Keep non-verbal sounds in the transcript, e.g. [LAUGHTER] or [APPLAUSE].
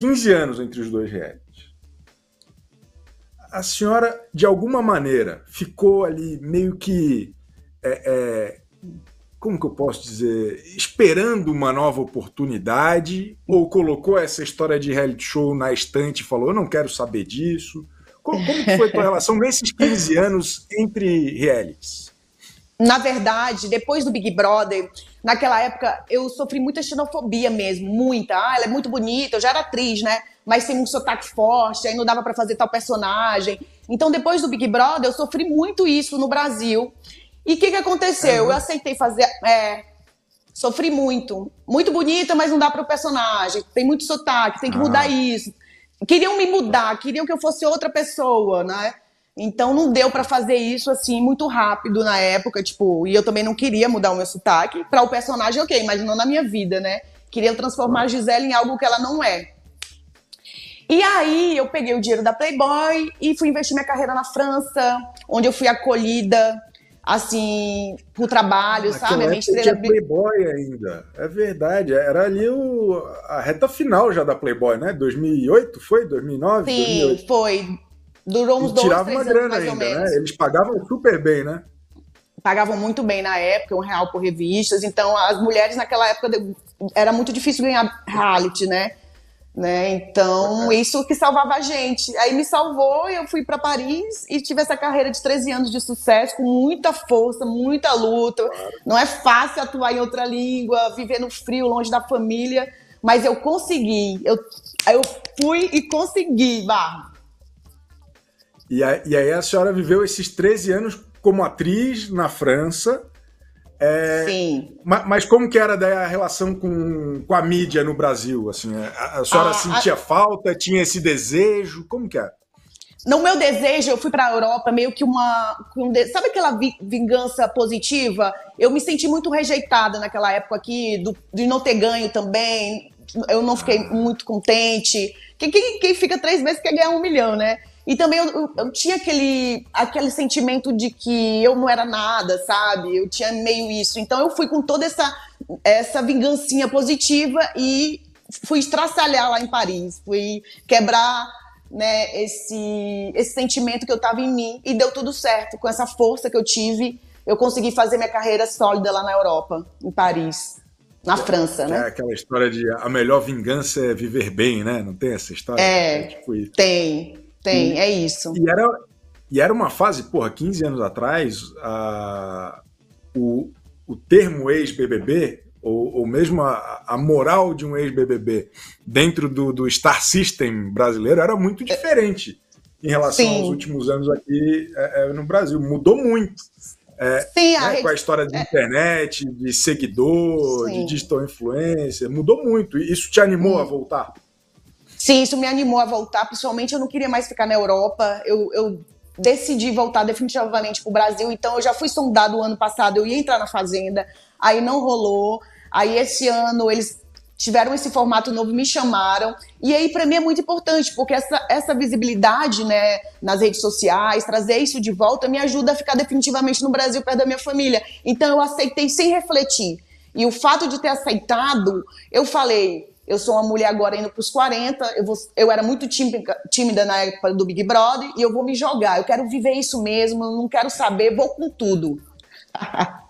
15 anos entre os dois realities. A senhora, de alguma maneira, ficou ali meio que. É, é, como que eu posso dizer? Esperando uma nova oportunidade? Ou colocou essa história de reality show na estante e falou: eu não quero saber disso? Como, como foi a tua relação [LAUGHS] nesses 15 anos entre realities? Na verdade, depois do Big Brother, naquela época eu sofri muita xenofobia mesmo, muita. Ah, ela é muito bonita, eu já era atriz, né? Mas tem um sotaque forte, aí não dava para fazer tal personagem. Então, depois do Big Brother, eu sofri muito isso no Brasil. E o que, que aconteceu? Uhum. Eu aceitei fazer. É, sofri muito. Muito bonita, mas não dá para o personagem. Tem muito sotaque, tem que ah. mudar isso queriam me mudar, queriam que eu fosse outra pessoa, né? Então não deu para fazer isso assim muito rápido na época, tipo, e eu também não queria mudar o meu sotaque para o personagem, ok, mas não na minha vida, né? Queria transformar a Gisele em algo que ela não é. E aí eu peguei o dinheiro da Playboy e fui investir minha carreira na França, onde eu fui acolhida assim, pro trabalho, Naquela sabe? A minha estrela tinha Playboy ainda. É verdade. Era ali o, a reta final já da Playboy, né? 2008 foi? 2009? Sim, 2008. foi. Durou uns e dois, tirava uma grana ainda, né? Eles pagavam super bem, né? Pagavam muito bem na época, um real por revistas. Então, as mulheres naquela época era muito difícil ganhar reality, né? Né? Então, isso que salvava a gente. Aí me salvou, eu fui para Paris e tive essa carreira de 13 anos de sucesso, com muita força, muita luta. Não é fácil atuar em outra língua, viver no frio, longe da família, mas eu consegui. Eu, eu fui e consegui, Barro. E, e aí a senhora viveu esses 13 anos como atriz na França, é, Sim. Mas, mas, como que era daí a relação com, com a mídia no Brasil? Assim, a, a senhora ah, sentia a... falta, tinha esse desejo? Como que era? No meu desejo, eu fui para a Europa meio que uma. Um, sabe aquela vingança positiva? Eu me senti muito rejeitada naquela época aqui, do, de não ter ganho também. Eu não fiquei ah. muito contente. Quem, quem, quem fica três meses quer ganhar um milhão, né? E também eu, eu, tinha aquele, aquele sentimento de que eu não era nada, sabe? Eu tinha meio isso. Então eu fui com toda essa, essa vingancinha positiva e fui estraçalhar lá em Paris. Fui quebrar né, esse, esse sentimento que eu tava em mim. E deu tudo certo. Com essa força que eu tive, eu consegui fazer minha carreira sólida lá na Europa, em Paris. Na França, né? É aquela história de a melhor vingança é viver bem, né? Não tem essa história? É, é tipo tem. Tem, e, é isso. E era, e era uma fase, porra, 15 anos atrás, a, o, o termo ex-BBB, ou, ou mesmo a, a moral de um ex-BBB dentro do, do Star System brasileiro era muito diferente em relação Sim. aos últimos anos aqui é, é, no Brasil. Mudou muito. É, Sim, a né, rede... Com a história de é. internet, de seguidor, Sim. de digital influencer, mudou muito. Isso te animou a voltar? Sim, isso me animou a voltar. Principalmente, eu não queria mais ficar na Europa. Eu, eu decidi voltar definitivamente para o Brasil. Então, eu já fui sondado o ano passado. Eu ia entrar na Fazenda, aí não rolou. Aí, esse ano, eles tiveram esse formato novo, me chamaram. E aí, para mim, é muito importante, porque essa, essa visibilidade né, nas redes sociais, trazer isso de volta, me ajuda a ficar definitivamente no Brasil, perto da minha família. Então, eu aceitei sem refletir. E o fato de ter aceitado, eu falei, eu sou uma mulher agora indo para os 40, eu, vou, eu era muito tímida, tímida na época do Big Brother e eu vou me jogar. Eu quero viver isso mesmo, eu não quero saber, vou com tudo. [LAUGHS]